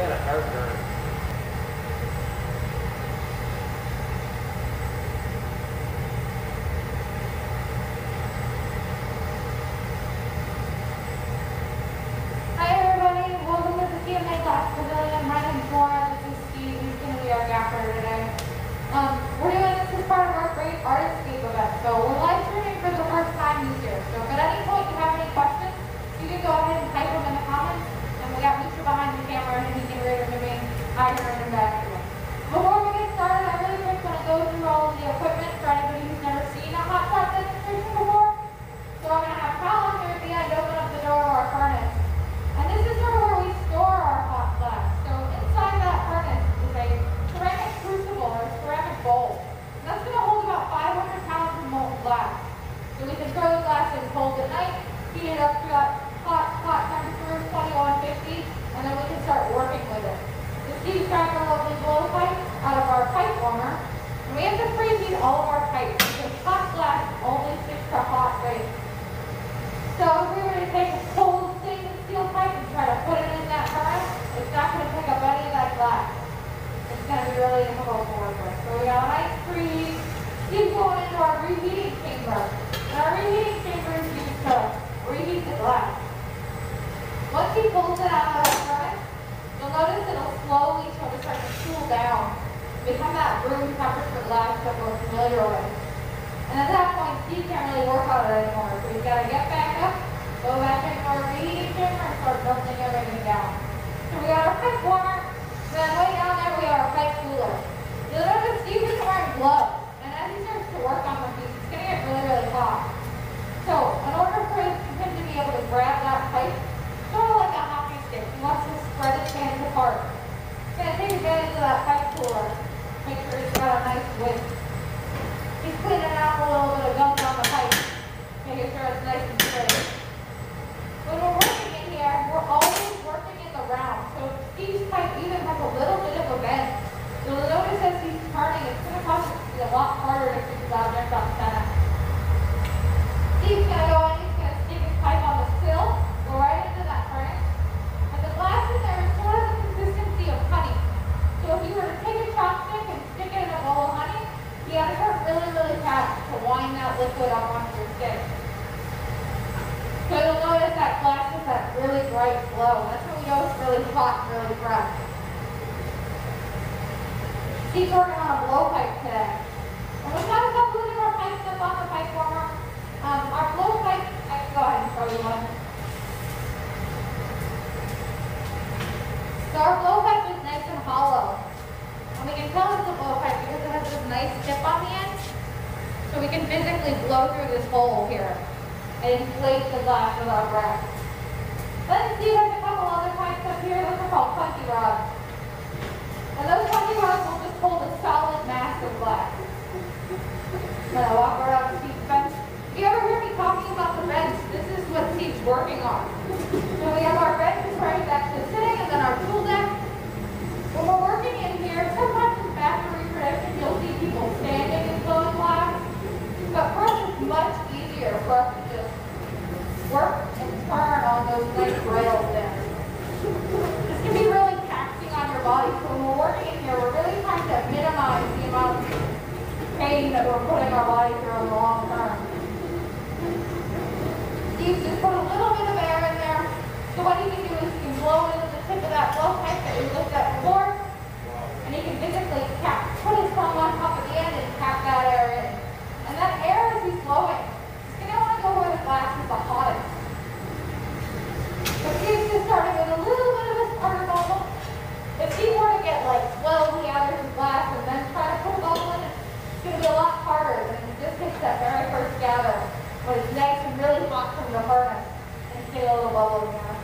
got a heartburn. Hi everybody, welcome to the TMA Glass Pavilion. My name's Laura, this is Steve, he's gonna be our gaffer today. Um, we're doing this as part of our great art escape event, so we're live streaming for the first time this year. So if at any point you have any questions, you can go ahead and type them in the comments, and we got Misha behind the camera, and he can read them to me, I can read them back to him. Before we get started, I really just wanna go through all of the equipment for anybody who's never seen a hot shop demonstration before. So I'm gonna have Colin here at the end open up the door to our furnace. And this is sort of where we store our hot glass. So inside that furnace is a ceramic crucible or ceramic bowl. And that's going to hold about 500 pounds of molten glass. So we can throw the glass in cold at night, heat it up to that hot, hot temperature, 2150, and then we can start working with it. This keeps track of lovely blowpipe out of our pipe warmer. And we have to preheat all of our pipes because hot glass only sticks to hot waste. So if we were to take a cold stainless steel pipe and try to put it in that furnace, it's not going to pick up any of that glass. It's going to be really difficult to work with. So we got a nice preheat. Keep going into our reheating chamber. And our reheating chamber is used to reheat the glass. Once he pulls it out of the furnace, you'll notice it'll slowly sort of start to cool down, become that room temperature glass that we're familiar with. And at that point, Steve can't really work on it anymore. So he's got to get back up, go back into our reheating chamber, and start melting everything down. So we got our pipe warmer, then way down there we have our pipe cooler. You'll notice Steve is wearing gloves, and as he starts to work on the piece, it's going to get really, really hot. So in order for him to be able to grab that pipe, sort of like a hockey stick, he wants to spread his hands apart. He's going to take advantage of that pipe cooler, make sure he's got a nice width. He's cleaning out a little bit of gunk on the pipe, making sure it's nice and straight working in here, we're always working in the round. So Steve's pipe even has a little bit of a bend. You'll notice as he's turning, it's going to cause it to be a lot harder to keep the object on center. Steve's going to go in, he's going to stick his pipe on the sill, go right into that furnace. And the glass in there is sort of the consistency of honey. So if you were to take a chopstick and stick it in a bowl of honey, you gotta work really, really fast to wind that liquid up onto your stick. So you'll notice that glass has that really bright glow. That's it's really hot really fresh. Steve's working on a blowpipe today. And we've got a couple of different pipes up on the pipe warmer. Um, our blowpipe, I can go ahead and show you one. So our blowpipe is nice and hollow. And we can tell it's a blowpipe because it has this nice tip on the end. So we can physically blow through this hole here and inflate the glass with our breath. Then Steve has a couple other pipes up here. Those are called punty rods. And those punty rods will just hold a solid mass of glass. Gonna walk around Steve's bench. You ever hear me talking about the bench, this is what Steve's working on. So we have our bench is where he's sitting and then our tool deck when we're working in here, sometimes in factory production, you'll see people standing and blowing glass. But for us, much easier for us to just work and turn on those nice rails there. This can be really taxing on your body. So when we're working in here, we're really trying to minimize the amount of pain that we're putting our body through in the long term. Steve just put a little bit of air in there. So what he can do is he can blow into the tip of that blowpipe that we looked at before. And he can physically cap, put his thumb on top of the end and tap that air in. And that air, as he's blowing, is going to want to go where the glass is the hottest. But Steve's just little bit of a. If he were to get like 12 gathers of glass and then try to put a in it's going to be a lot harder than just takes that very first gather when it's nice and really hot from the furnace and get a little bubble in there.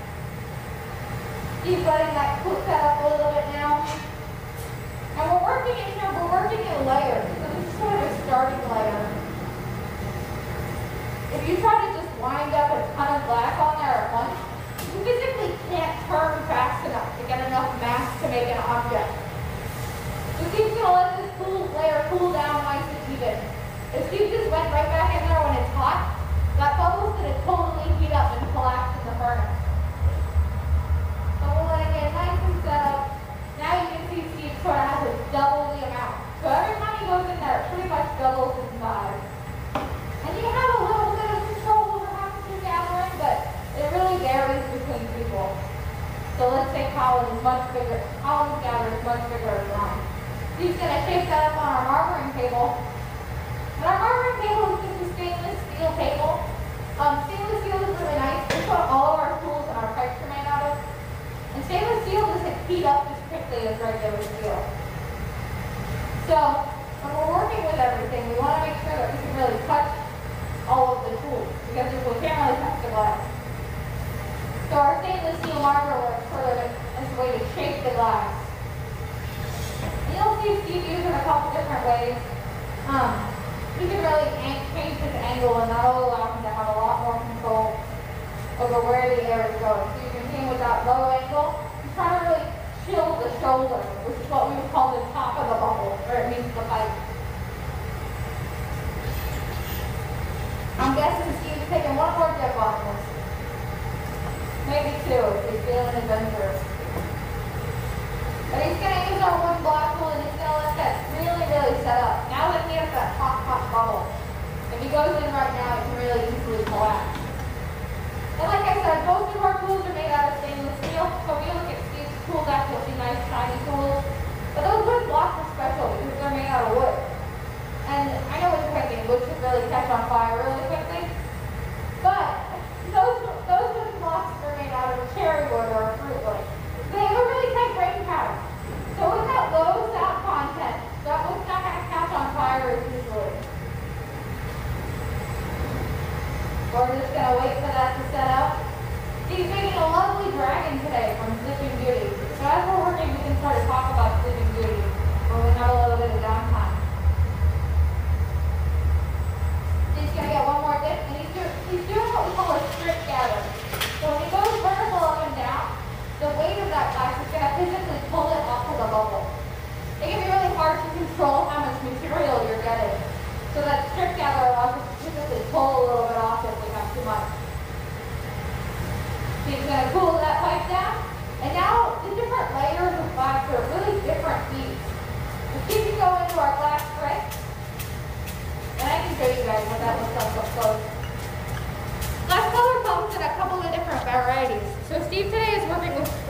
Keep letting that cook that up a little bit now. And we're working in here, we're working in layers. So this is sort of a starting layer. If you try to just wind up a ton of glass on there at once, you physically can't turn fast enough to get enough mass to make an object. The soup's going to let this cool layer cool down nice and even. If soup just went right back in there when it's hot, that bubble's going to totally heat up and collapse in the furnace. So we're letting it nice and set up. Now you can see Steve sort of has double the amount. So every time he goes in there,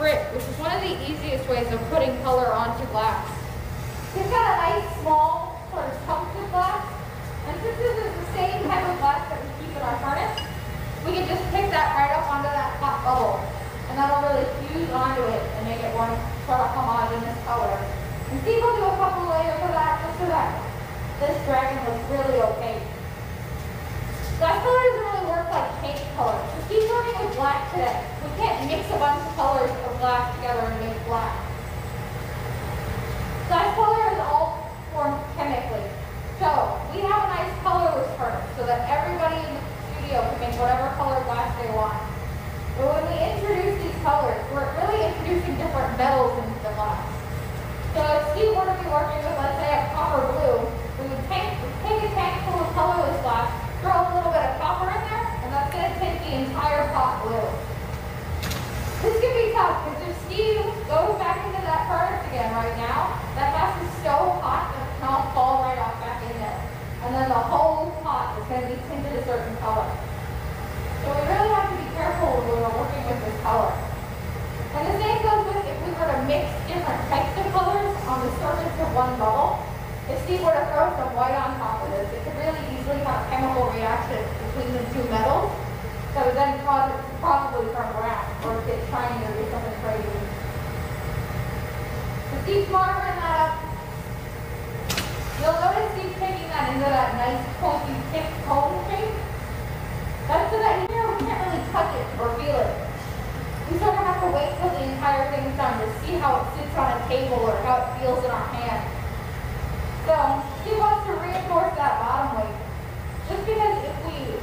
Sprit, which is one of the easiest ways of putting color onto glass. He's got a nice small sort of chunk of glass. And since this is the same type of glass that we keep in our furnace, we can just pick that right up onto that hot bubble. And that'll really fuse onto it and make it one sort of homogeneous color. And Steve will do a couple layers of that just so that this dragon looks really opaque. Glass color doesn't really work like paint color. So keep working with black today. Can't mix a bunch of colors of black together and make black. Glass color is all formed chemically. So we have a nice colorless furnace so that everybody in the studio can make whatever color glass they want. But when we introduce these colors, we're really introducing different metals into the glass. So if Steve were to be working with, let's say, a copper blue, we would take, take a tank full of colorless glass, throw a little bit of copper in there, and that's going to take the entire pot blue. This can be tough because if Steve goes back into that furnace again right now, that gas is so hot that it can all fall right off back in there. And then the whole pot is going to be tinted a certain color. So we really have to be careful when we're working with this color. And the same goes with if we were to mix different types of colors on the surface of one bubble. If Steve were to throw some white on top of this, it could really easily have chemical reaction between the two metals that would then cause it to probably turn brown or get shiny or do something crazy. So Steve's marking that up. You'll notice Steve's taking that into that nice pointy thick cone shape. That's so that here we can't really touch it or feel it. We sort of have to wait till the entire thing's done to see how it sits on a table or how it feels in our hand. So he wants to reinforce that bottom weight. Just because if we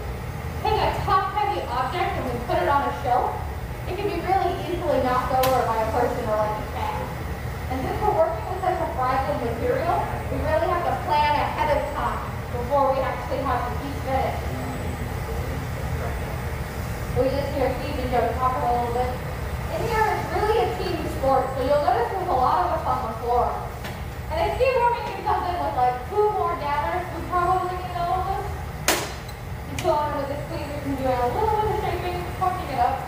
take a top-heavy object and we put it on a shelf, it can be really easily knocked over by a person or like a cat. And since we're working with such a fragile material, we really have to plan ahead of time before we actually have the piece finished. We just hear Steve and Joe talking a little bit. And here it's really a team sport, so you'll notice there's a lot of us on the floor. And if Steve were making something with like two more gathers, we probably need all of us. And so on with this cleaver, can do a little bit of shaping, punching it up.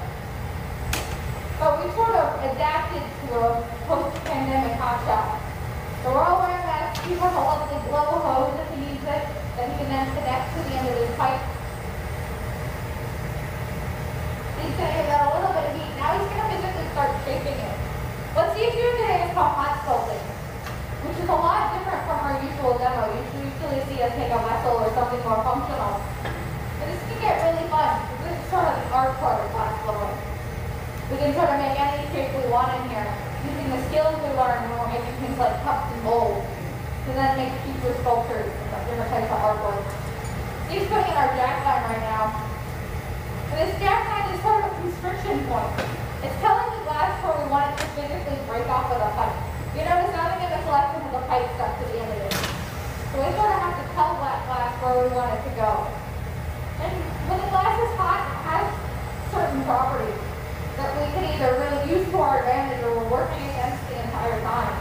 But we sort of adapted to a post-pandemic hot shop. So we're all wearing masks. He has a lovely blow hose if he needs it that he can then connect to the end of his pipe. He's to give that a little bit of. Now he's going to physically start shaping it. What Steve's doing today is called hot sculpting, which is a lot different from our usual demo. You usually see us take a vessel or something more functional. But this can get really fun. This is sort of the art part of glass blowing. We can sort of make any shape we want in here, using the skills we learned when we're making things like cups and bowls, to then make future sculptures and different types of artwork. Steve's putting in our jack line right now. And this jack line is sort of constriction point. It's telling the glass where we want it to physically break off with a pipe. You notice nothing in this lesson has a pipe stuck to the end of it. So we sort of have to tell that glass where we want it to go. And when the glass is hot, it has certain properties that we can either really use to our advantage or we're working against the entire time.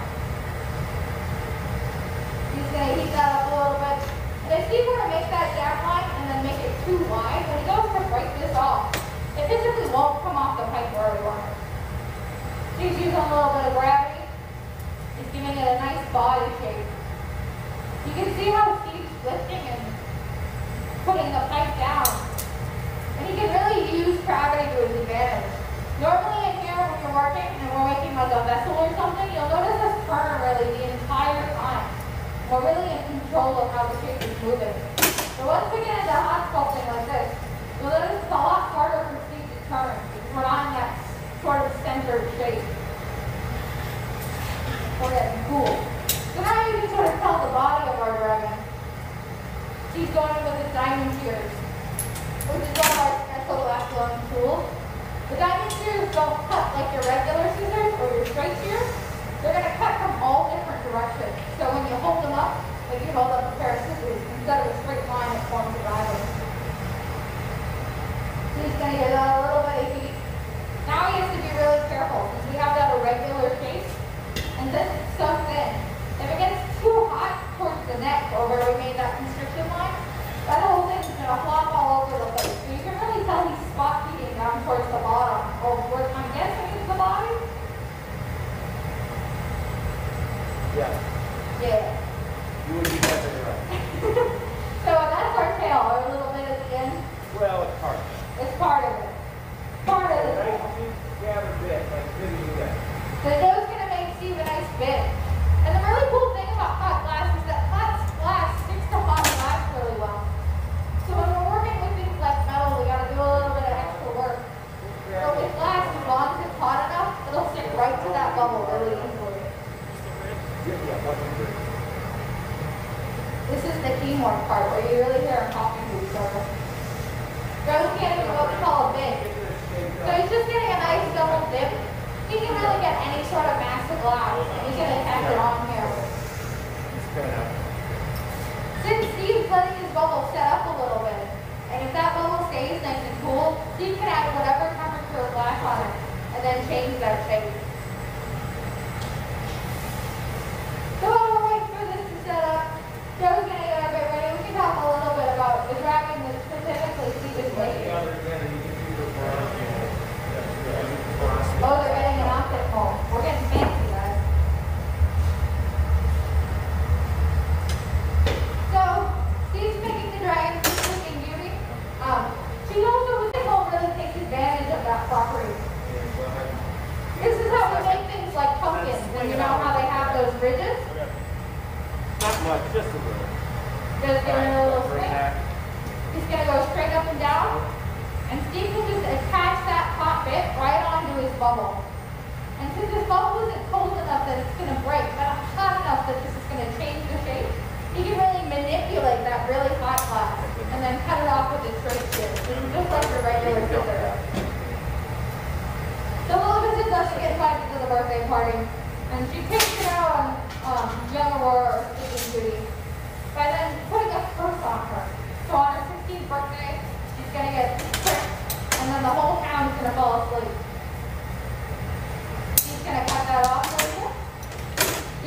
He's going to heat that up a little bit. And if he were to make that jack line and then make it too wide, when he goes to break this off, it physically won't come off the pipe where we want it. He's using a little bit of gravity. He's giving it a nice body shape. You can see how Steve's lifting and putting the pipe down. And he can really use gravity to his advantage. Normally in here when you're working and we're making like a vessel or something, you'll notice us turn really the entire time. We're really in control of how the shape is moving. So once we get into hot sculpting like this, Steve can add whatever temperature of on it, and then change that shape. So while we're waiting for this to set up, Joe's gonna get our bit ready. We can talk a little bit about the dragon that specifically Steve is like the making. other again, and you can do the brown, you know, yeah, you can cross it. Oh, they're getting an optic mold. We're getting fancy, guys. So, Steve's making the dragon for Sleeping Beauty. Um, she also, this mold really takes advantage of that property. Yeah, go ahead. This is how we make things like pumpkins, and you know how they have those ridges? Not much, just a little. Just give it a little Bring swing. that. He's gonna go straight up and down, and Steve can just attach that top bit right onto his bubble. And since his bubble isn't cold enough that it's gonna break, but hot enough that this is gonna change the shape, he can really really hot glass and then cut it off with his straight shears. Just like your regular scissors. So Elizabeth doesn't get invited to the birthday party, and she takes it out on um, young Aurora or Sleeping Beauty by then putting a curse on her. So on her 16th birthday, she's gonna get tricked, and then the whole town's gonna fall asleep. She's gonna cut that off for you.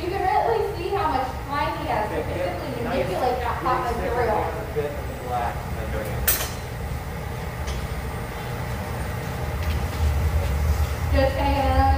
You can really see how much time he has to physically manipulate that hot material. gathered bit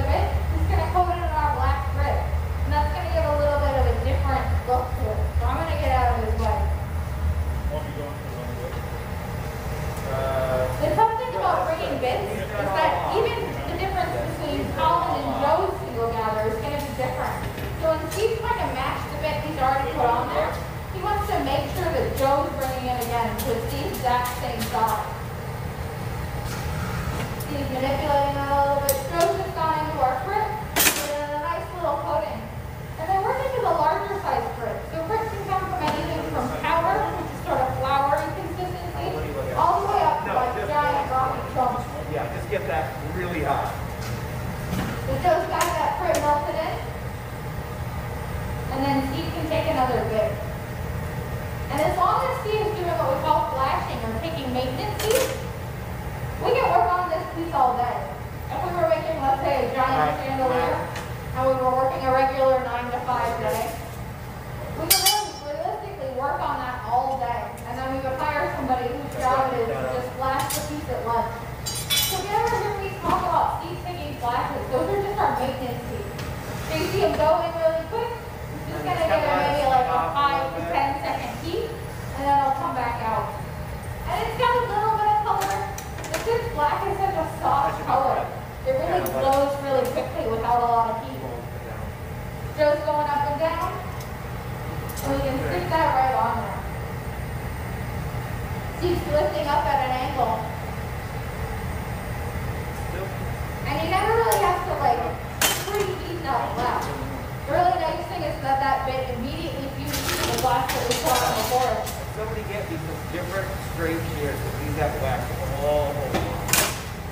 black that we saw on the board. Somebody get me some different straight shears because these have wax all over.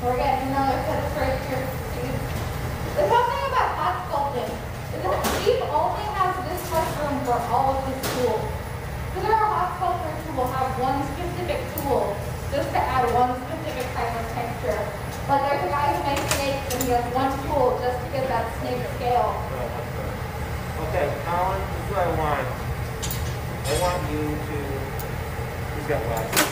We're getting another set of straight shears. The tough thing about hot sculpting is that Steve only has this much room for all of his tools. Because there are hot sculptors who will have one specific tool just to add one specific kind of texture. But there's a guy who makes snakes and he has one tool just to get that snake scale. Okay, Colin, this is what I want. I want you to, he's got lots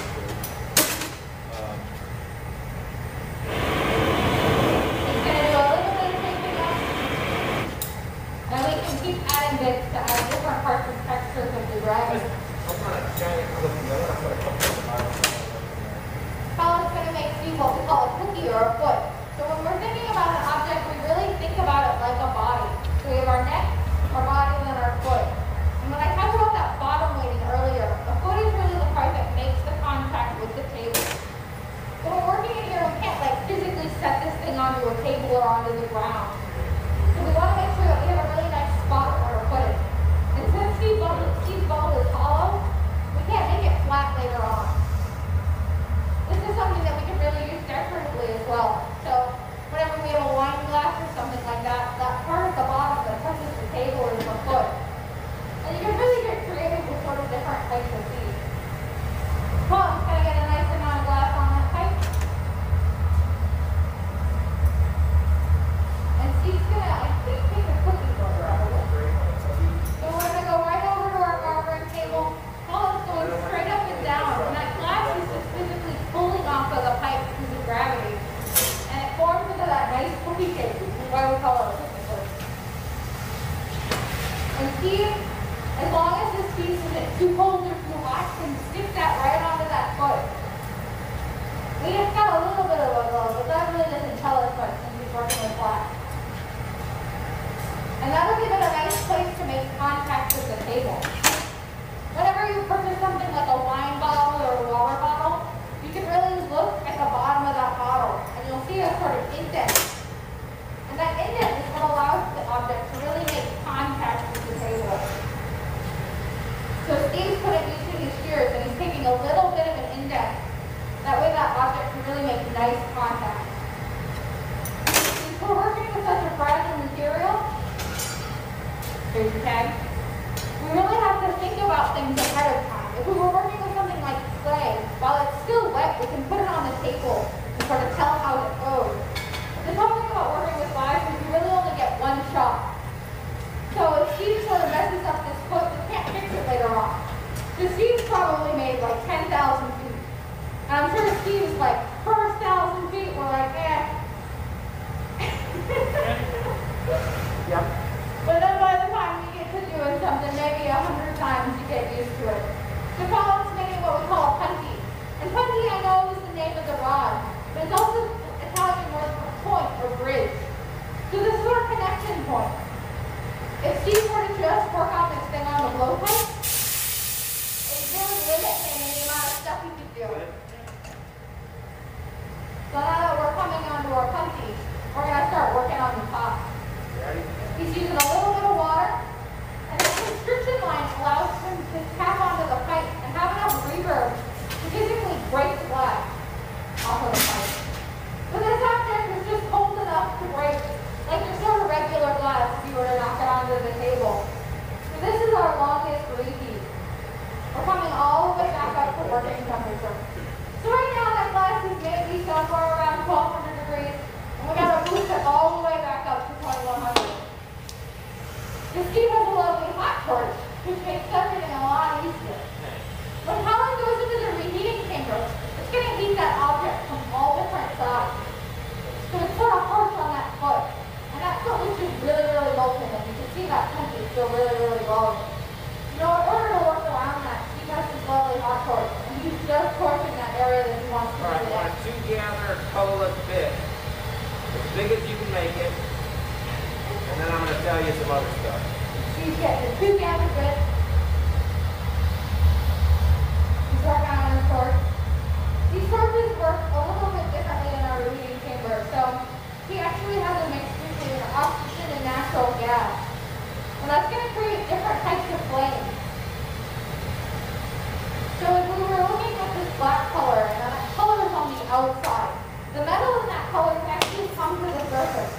outside, the metal in that color can actually come to the surface.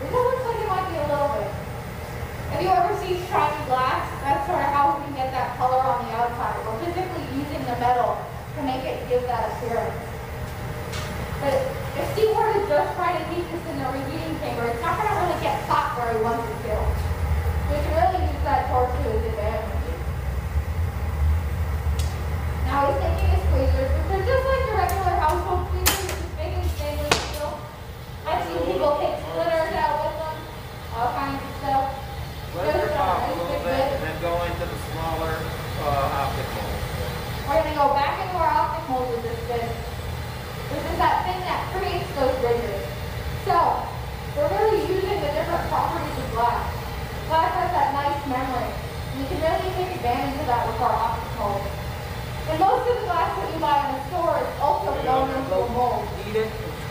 It looks like it might be a little bit. If you ever see shiny glass, that's sort of how we can get that color on the outside. We're physically using the metal to make it give that appearance. But if Steve were to just try to heat this in the reheating chamber, it's not going to really get hot where he wants it to. So we can really use that torch to his advantage. Now he's taking his tweezers, which are just like people take splitters out with them, all kinds of stuff. Let it off a little bit, and then go into the smaller, uh, optic mold. We're gonna go back into our optic mold with this bit, which is that thing that creates those ridges. So, we're really using the different properties of glass. Glass has that nice memory, you can really take advantage of that with our optic mold. And most of the glass that you buy in the store is also You're into a mold.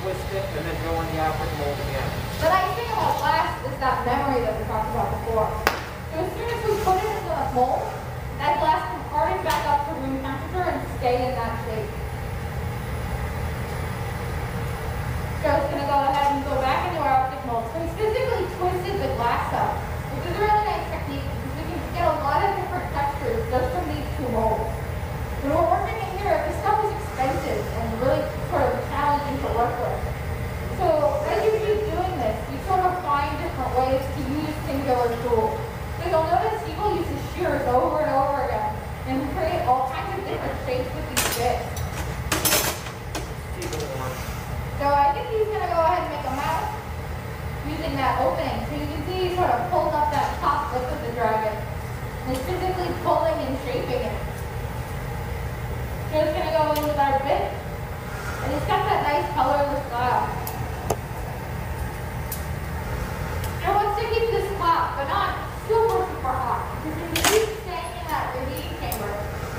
Twist it, and then go in the optic mold again. The nice thing about glass is that memory that we talked about before. So as soon as we put it into the mold, that glass can harden back up to room temperature and stay in that shape. Joe's gonna go ahead and go back into our optic mold. So he's physically twisted the glass up, which is a really nice technique because we can get a lot of different textures just from these two molds. When we're working in here, this stuff is expensive and really sort of challenging to work with. So as you keep doing this, you sort of find different ways to use singular tools. So you'll notice people use the shears over and over again and create all kinds of different shapes with these bits. So I think he's gonna go ahead and make a mouth using that opening. So you can see he sort of pulled up that top lip of the dragon. And he's physically pulling and shaping it. So Joe's gonna go in with our bit. And he's got that nice colorless glass. And wants to keep this hot, but not super, super hot. Because if you keep staying in that reheating chamber,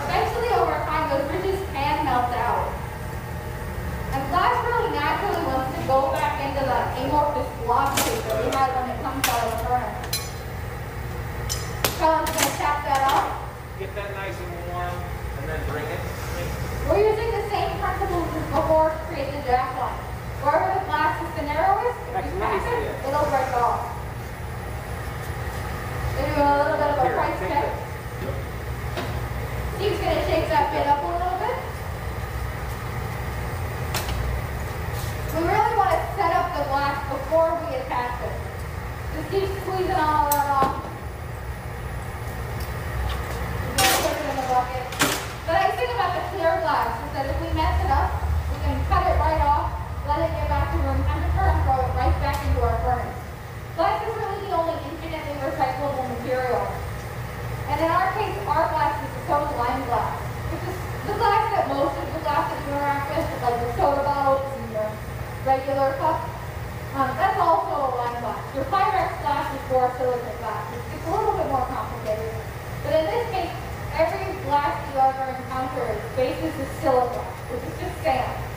eventually over time those ridges can melt out. And glass really naturally wants to go back into that amorphous blob shape that we had when it comes out of the furnace. Colin's gonna tap that off. Get that nice and warm, and then bring it. We're using the same before to create the jack line. Wherever the glass is the narrowest, if you me it, it. it'll break off. They're doing a little bit of a Here, price check. Steve's gonna shake that bit up a little bit. We really want to set up the glass before we attach it. So Steve's squeezing all that off. Put it in the bucket. The nice thing about the clear glass is that if we mess it up, can cut it right off, let it get back to room temperature, and throw it right back into our furnace. Glass is really the only infinitely recyclable material. And in our case, our glass is a soda lime glass, which is the glass that most of the glass that you interact with, like your soda bottles and your regular cups. Um, that's also a lime glass. Your Pyrex glass is borosilicate glass. It's, it's a little bit more complicated. But in this case, every glass you ever encounter is basis is silica, which is just sand.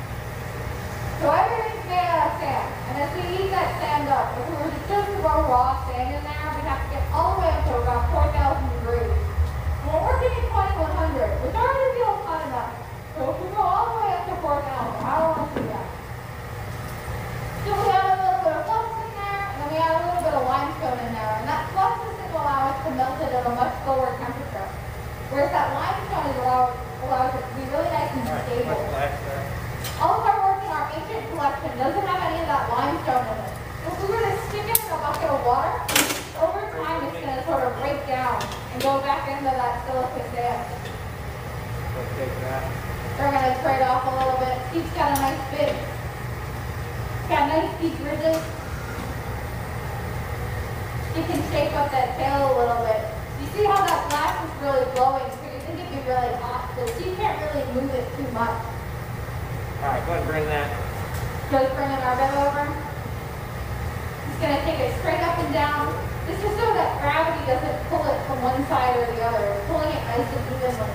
So everything's made out of sand. And as we heat that sand up, if we were to just throw raw sand in there, we'd have to get all the way up to about 4,000 degrees. And we're working at 2100, which already feels hot enough. So if we go all the way up to 4,000, I don't want to see that. So we add a little bit of flux in there, and then we add a little bit of limestone in there. And that flux is going to allow us to melt it at a much lower temperature. Whereas that limestone is allow, allows it to be really nice and stable. much black there. All of our work in our ancient collection doesn't have any of that limestone in it. If we were to stick it in a bucket of water, over time it's going to sort of break down and go back into that silica sand. So take that. We're going to trade off a little bit. Steve's got a nice big, he's got nice deep ridges. you can shake up that tail a little bit. You see how that glass is really glowing, so you think it'd be really hot, so you can't really move it too much. All right, go ahead and bring that. Joe's bringing our bed over. Just gonna take it straight up and down. This is so that gravity doesn't pull it from one side or the other. Pulling it nice and evenly.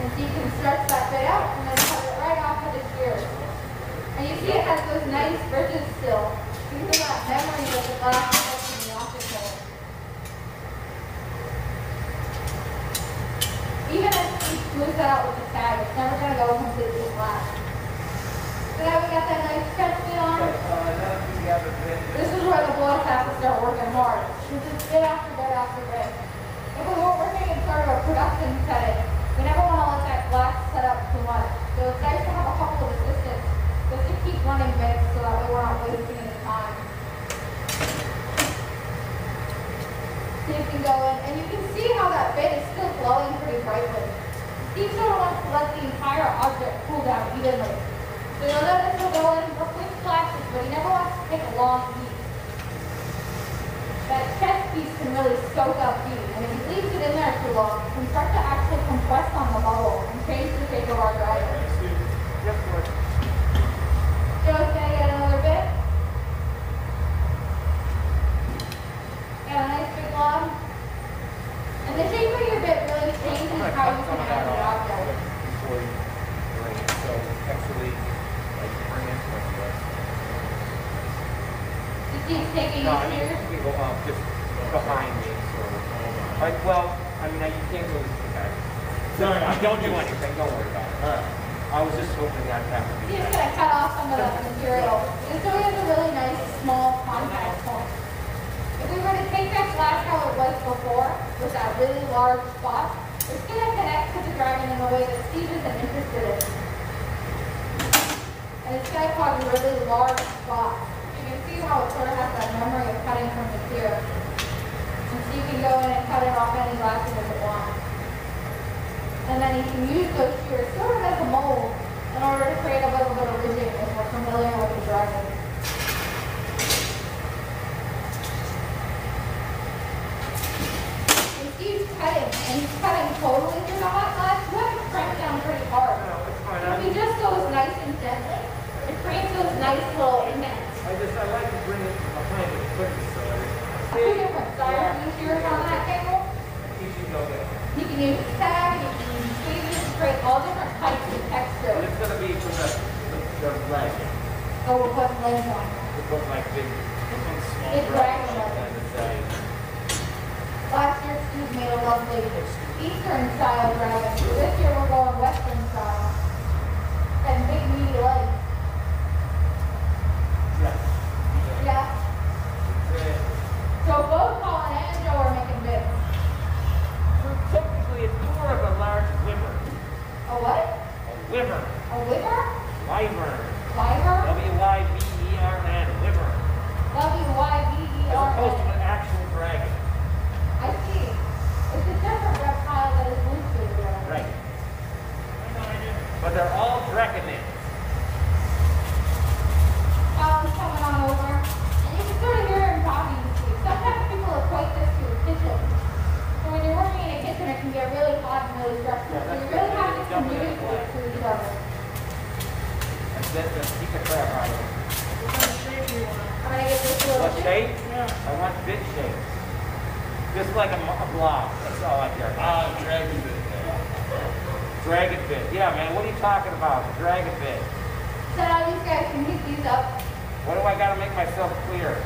And so you can stretch that bit out and then cut it right off of the shears. And you see it has those nice ridges still. Of that memory that the hole. Even if he smooths it out with the tag, it's never gonna go completely flat. Now we got that nice stretch on. This is where the boys have to start working hard. This is bit after bit after bit. If we were working in sort of a production setting, we never want to let that glass set up too much. So it's nice to have a couple of assistants just to keep running bits so that way we're not wasting any time. So you can go in and you can see how that bit is still glowing pretty brightly. Steve sort of wants to let the entire object cool down evenly. So you'll notice he'll go in quick flashes, but he never wants to take a long beat. That chest piece can really soak up heat, and if he leaves it in there too long, it can start to actually compress on the bubble and change the shape of our dragon. Yep, go ahead. Joe's gonna get another bit. Got a nice big log. And the shape of your bit really changes I'm gonna how cut you some can of that add the off object. before you bring it. So actually, like bring it like this. He keeps taking No, I mean, shears. you can go up just behind me, sort of. Like, well, I mean, you can't really, okay. Sorry, Uh, Don't do anything, don't worry about it. Alright. I was just hoping that that would be. He's gonna cut off some of that material. And so he has a really nice small contact point. If we were to take that glass how it was before, with that really large spot, it's gonna connect to the dragon in a way that Steve isn't interested in. And it's gonna cause a really large spot. See how it sort has that memory of cutting from the tier. And so you can go in and cut it off any glasses that you want. And then you can use those shears sort of as a mold in order to create a little bit of ridging if we're familiar with the dragon. And Steve's cutting, and he's cutting totally through the hot glass. You have to crank down pretty hard. No, it's fine. If he I, just goes nice and gently, it creates those nice little indents. I just, I like to bring it behind the quickly, so I Two different styles of shears on that table. teach you go there. You can use tag, you can use tweezers to create all different types of But textures. it's gonna be for the, the, the leg. So we'll put lids on. It look like big, small. Big dragon dragon, leg. and it's, uh, Last year, Steve made a lovely Eastern style dragon. This year, we're going Western style. And big meaty legs. Yeah. Yeah. Yeah. So both Colin and Joe are making bits. Technically, it's more of a large wyvern. A what? A wyvern. A wyvern? Wyvern. Wyvern? W-Y-V-E-R-N. Wyvern. As W-Y-V-E-R-N. opposed to an actual dragon. I see. It's a different reptile that is linked to the dragon. Right. But they're all draconids. Colin's coming on over. And you can sort of hear him talking to Steve. Sometimes people equate this to a kitchen. So when you're working in a kitchen, it can get really hot and really stressful. So you really have to communicate to each other. That's it. That's keep the crap out of them. I'm gonna get this little. What shape? I want bit shape. Just like a, mo- a blob. That's all I care about. Ah, dragon bit. Dragon bit. Yeah, man. What are you talking about? The dragon bit. So now these guys can heat these up. What do I got to make myself clear?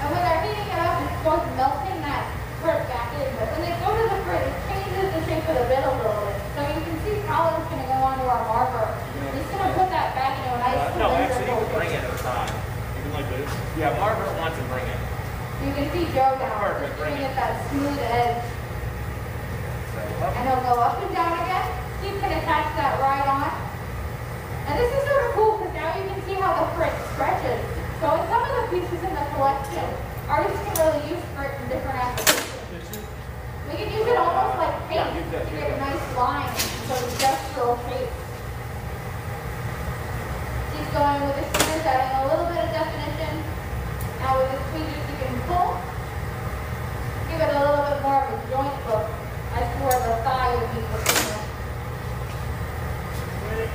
And when they're heating it up, it's both melting that frit back in. But when they go to the frit, it changes the shape of the bit a little bit. So you can see Colin's gonna go onto our marver. He's gonna put that back into a nice Uh, no, actually, you cylindrical can bring it at a time. Even like this? Yeah, Margaret wants to bring it. You can see Joe now, Perfect, bring it. it that smooth edge. And he'll go up and down again you can attach that right on. And this is sort of cool because now you can see how the frit stretches. So in some of the pieces in the collection, artists can really use frit in different applications. We can use it almost like paint to get a nice line so gestural shape. She's going with the scissors, adding a little bit of definition. Now with the tweezers you can pull, give it a little bit more of a joint look as for the thigh would be Yep.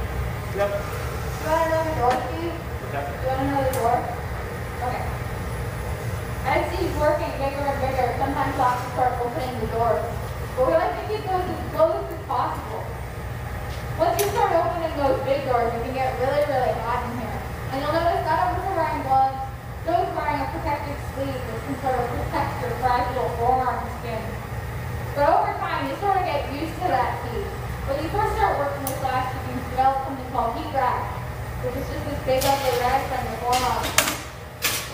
Do you want another door, Steve? Okay. Do you want another door? Okay. I As he's working bigger and bigger, sometimes we'll have to start opening the doors. But we like to keep those as closed as possible. Once you start opening those big doors, it can get really, really hot in here. And you'll notice not everyone's wearing gloves, Joe's wearing a protective sleeve, which can sort of protect your fragile forearm skin. But over time, you sort of get used to that heat. When you first start working with glass, you can developed something called heat rack, which is just this big ugly rack on your forearm.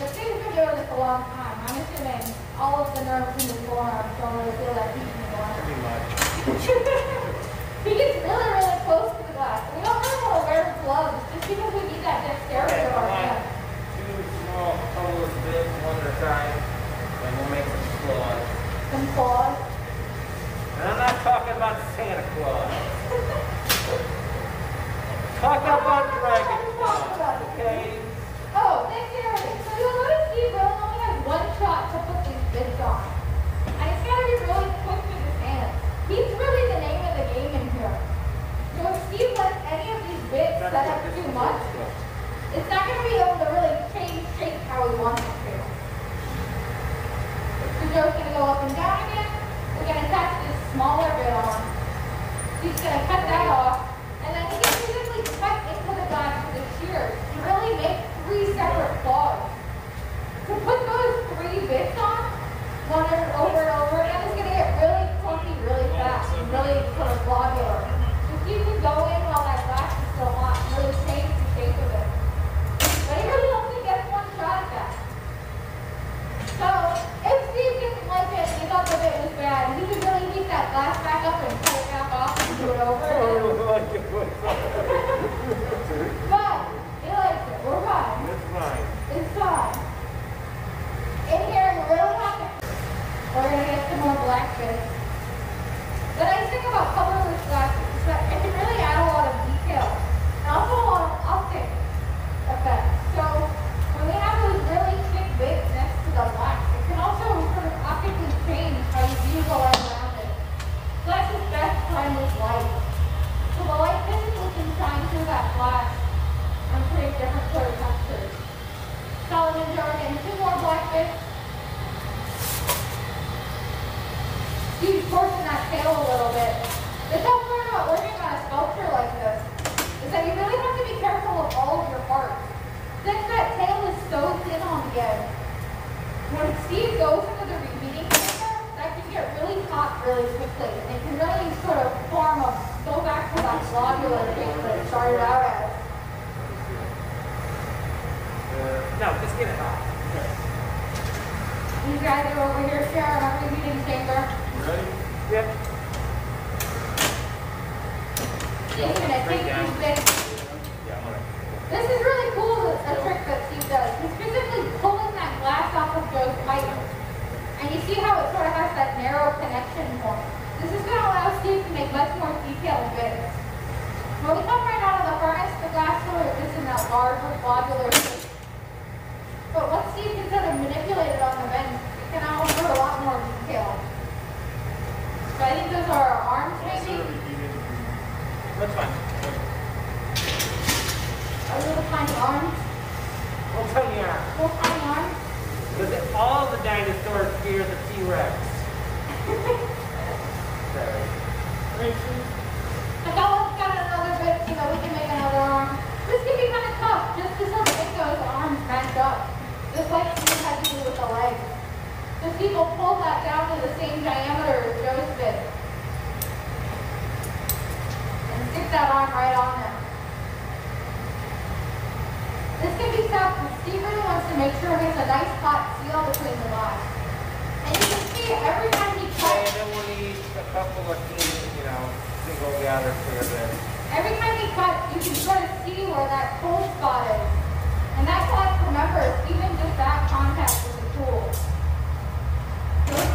The things been doing this a long time. I'm assuming all of the nerves in the forearm don't really feel that heat anymore. Pretty much. people pulled that down to the same diameter as Joseph. And stick that on right on there. This can be set because Steve really wants to make sure there's a nice hot seal between the lines. And you can see every time he cuts... And then we'll need a couple of feet, you know, to go gather a bit. Every time he cuts, you can sort of see where that cold spot is. And that's why, remember, even just that contact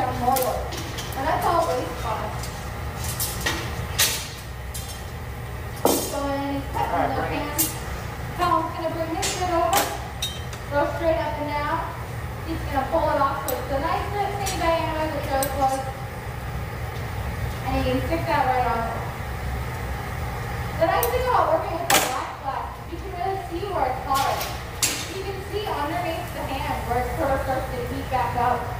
down more work. And that's always fun. So. Tom's going to bring his foot over. Go straight up and down. He's going to pull it off. So it's a nice little same diameter that Joe's was. And you can stick that right on. The nice thing about working with the black flag, you can really see where it's hard. You can see underneath the hand where it's sort of starts to heat back up.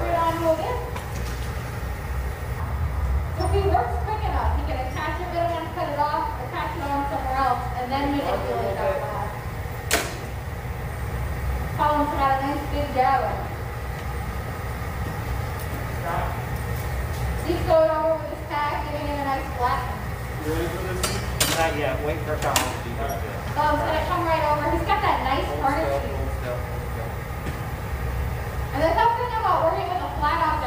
फिर on हो गया if he works quick enough, he can attach it with and cut it off, attach it on somewhere else, and then manipulate that rod. Colin's got a nice big gallow. He's going all over this tag, giving it a nice flat. Not yet. Wait for Colin to do this. Oh, he's going to um, come right over. He's got that nice harness. And the tough thing about working flat out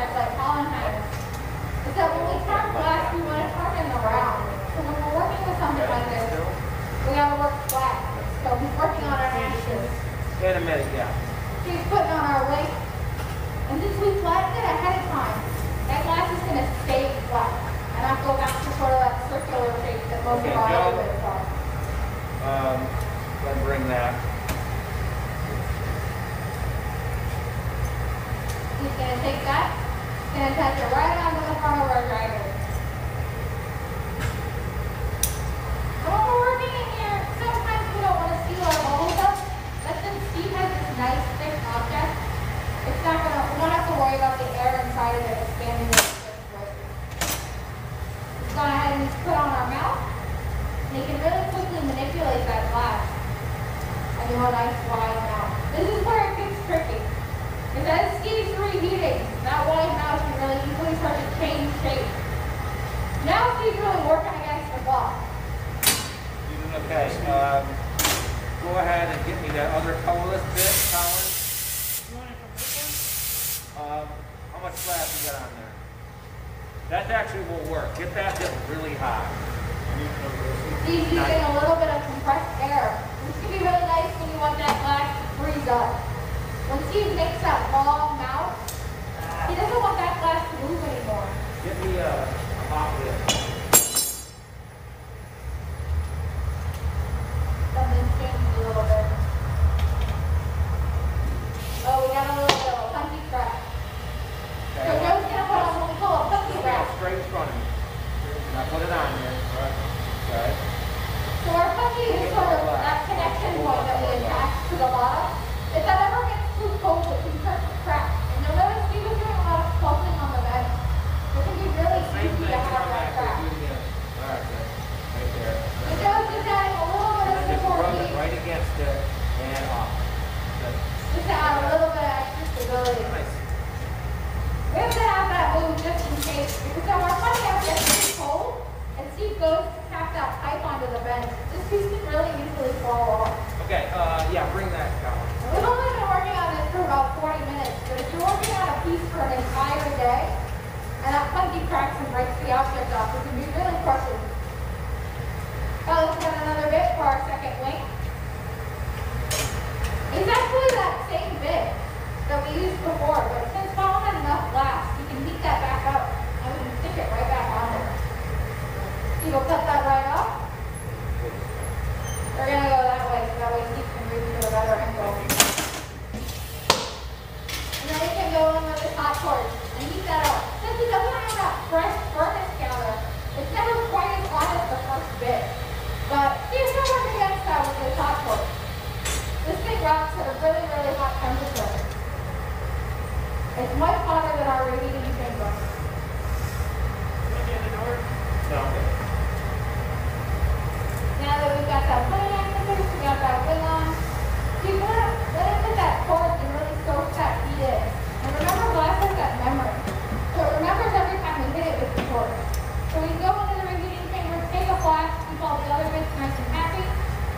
black, keep all the other bits nice and happy,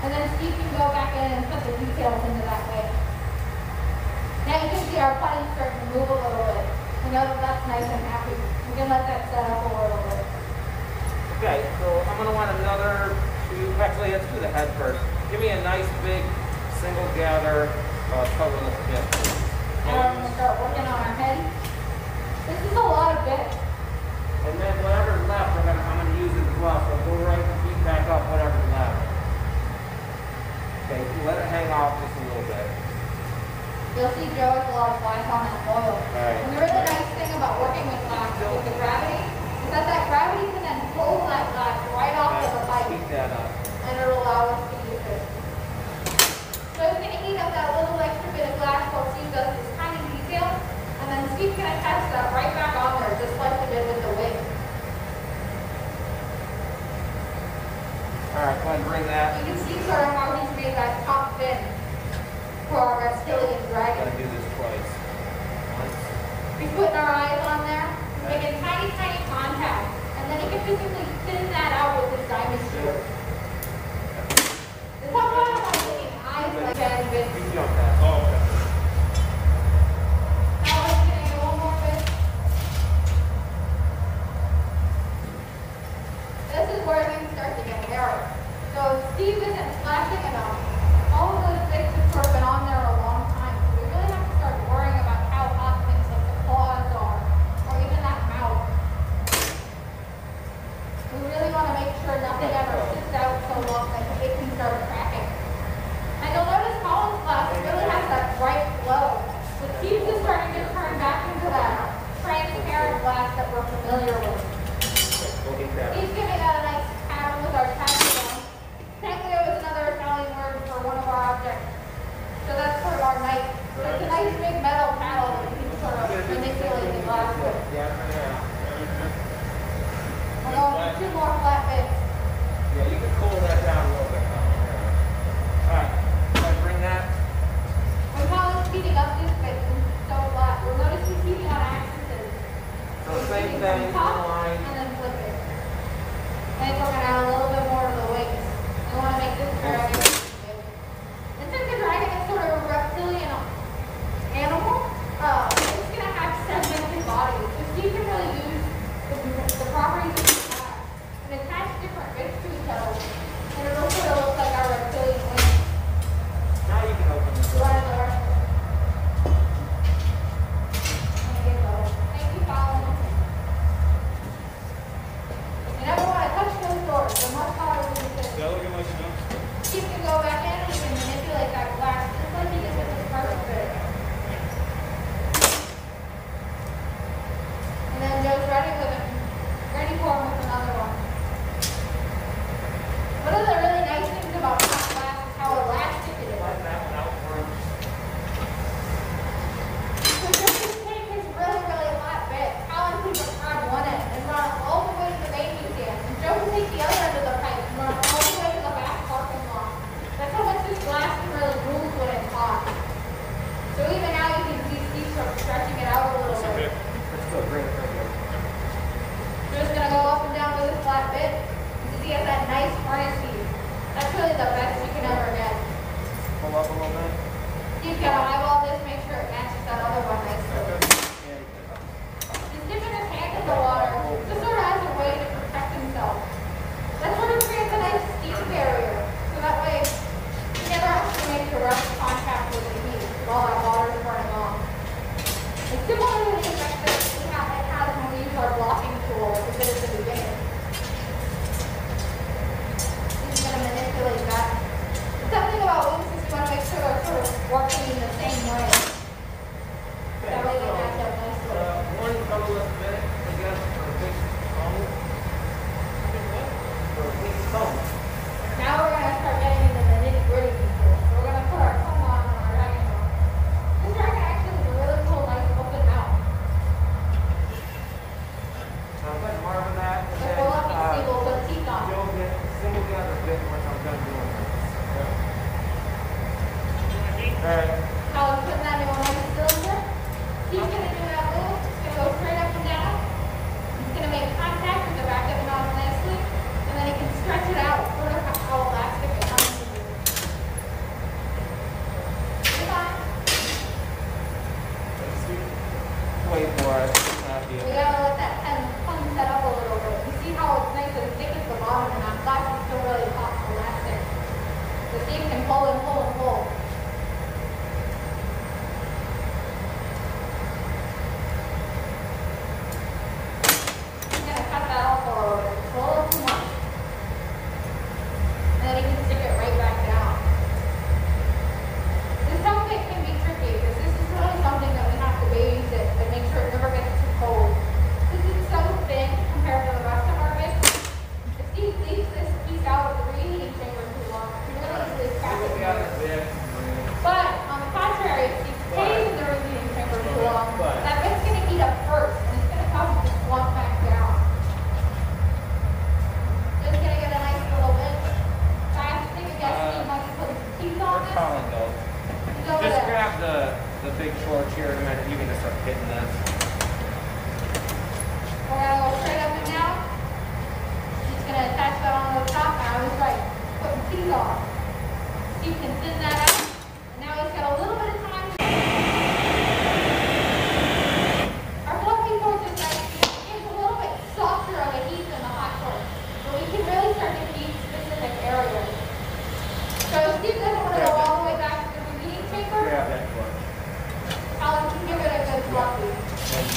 and then Steve can go back in and put the details into that way. Now you can see our punty starting to move a little bit. We know that that's nice and happy. We can let that set up a little bit. Okay, so I'm going to want another two, actually let's do the head first. Give me a nice big single gather uh, this bit. And we're going to start working on our head. This is a lot of bits. And then whatever's left, I'm going to use up, and we'll rake the feet back up whatever's left. Okay, let it hang off just a little bit. You'll see Joe with a lot of flies on that foil. Right. And the really nice thing about working with glass with the gravity is that that gravity can then pull that glass right off of the pipe. Keep that up. And it'll allow us to use it. So it's going to eat up that little extra bit of glass while Steve does this tiny detail, and then Steve's going to attach that right back on there just right, go ahead and bring that. You can see sort of how he's made that top fin for our reptilian dragon. I'm do this twice. Once. He's putting our eyes on there, okay. making tiny, tiny contact, and then he can physically thin that out with his diamond shears. This is how I'm making eyes like that. That. Oh, okay. you guys are laughing at all. then and then flip it. Then go a little bit.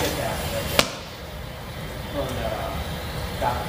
And get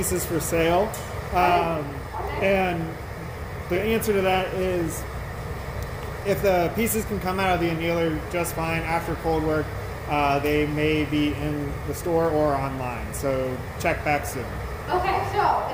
pieces for sale. Um, and the answer to that is if the pieces can come out of the annealer just fine after cold work, uh, they may be in the store or online. So check back soon. Okay, so